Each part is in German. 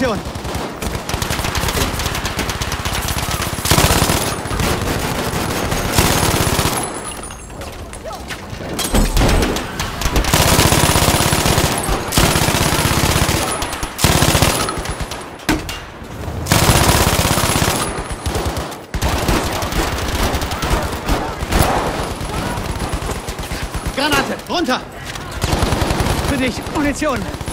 Munition. Granate, runter! Für dich, Munition!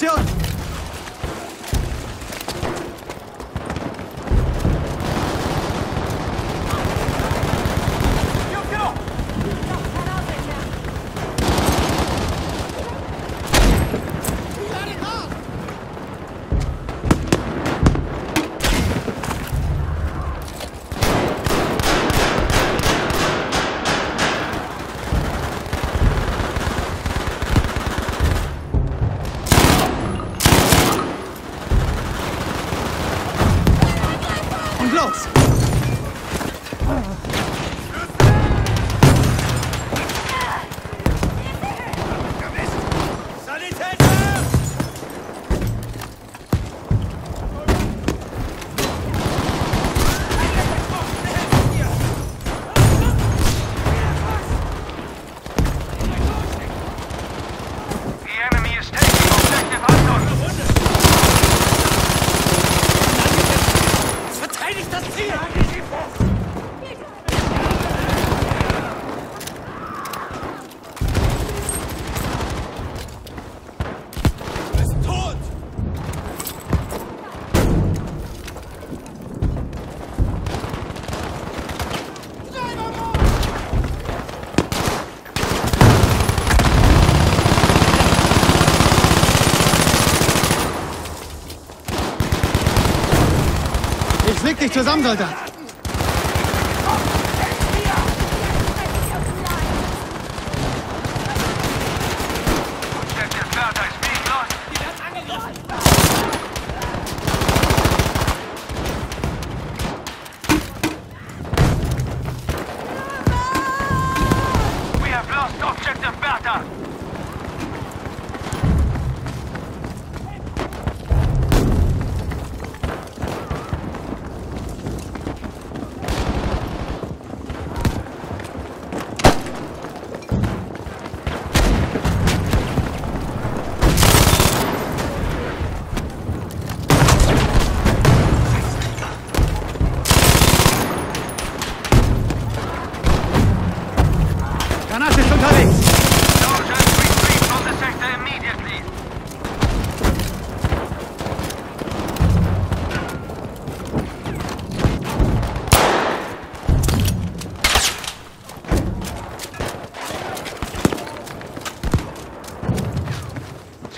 Hier, zusammen, Soldat!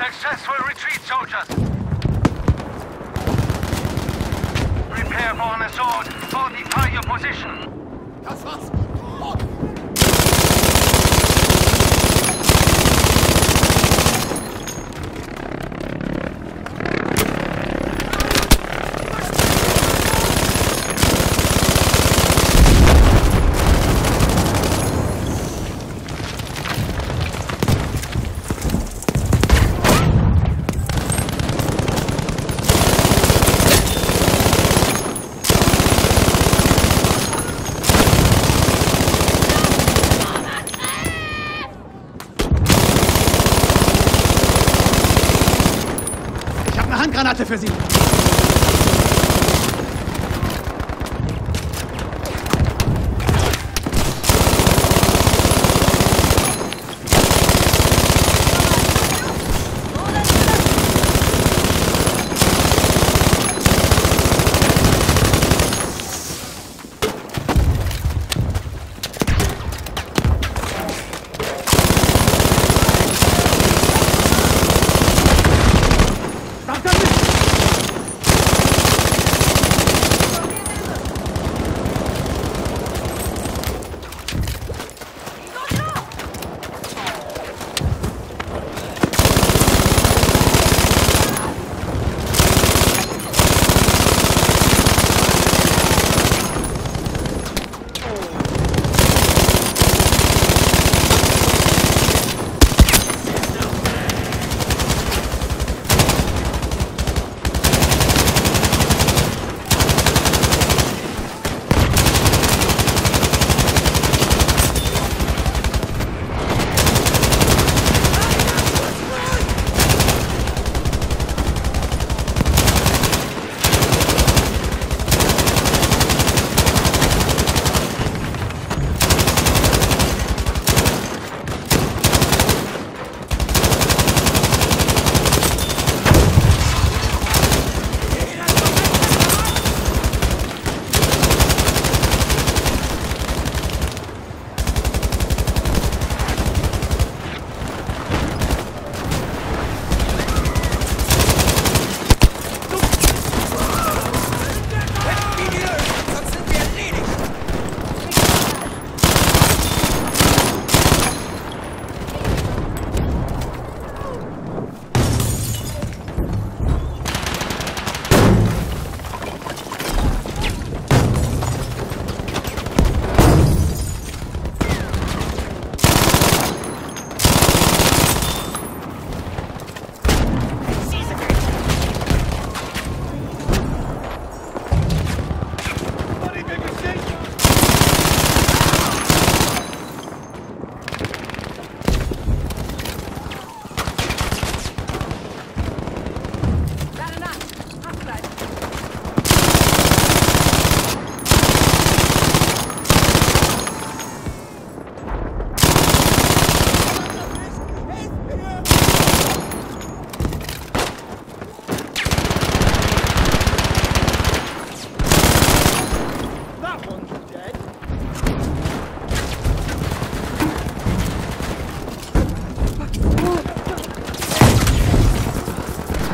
Successful retreat, soldiers. prepare for an assault. Fortify your position. Das war's. Ich Handgranate für Sie.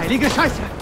Heilige Scheiße!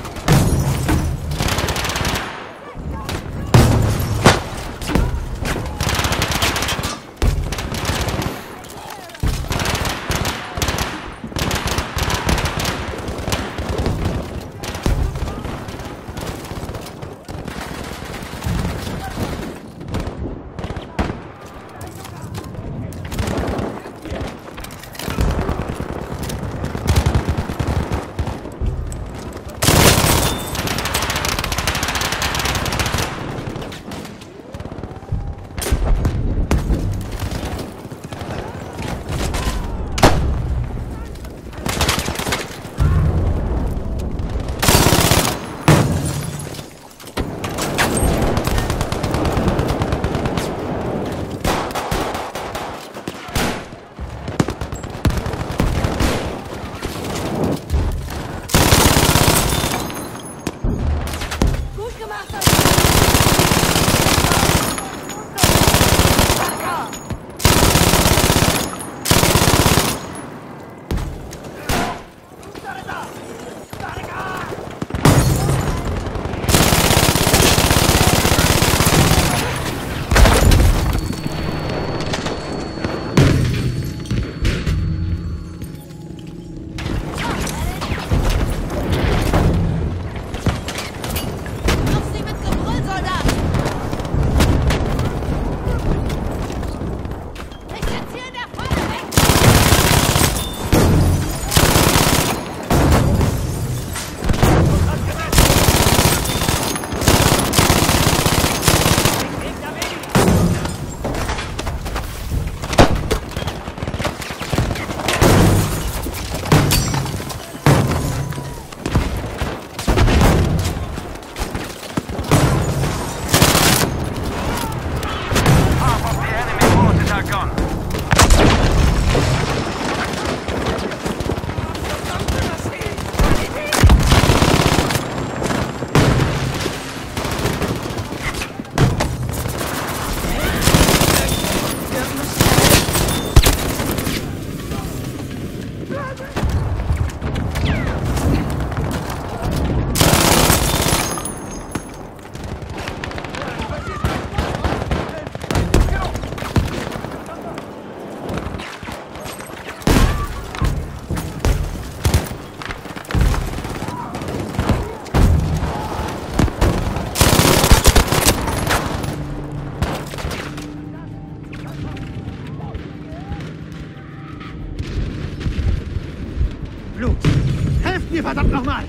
Nochmal!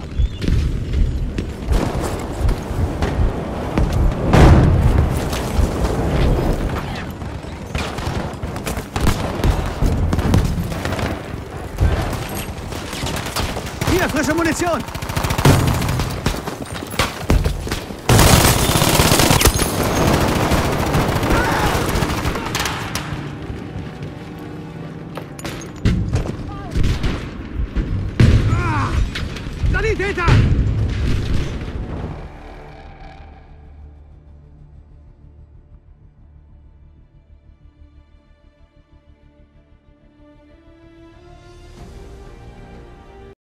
Hier, frische Munition!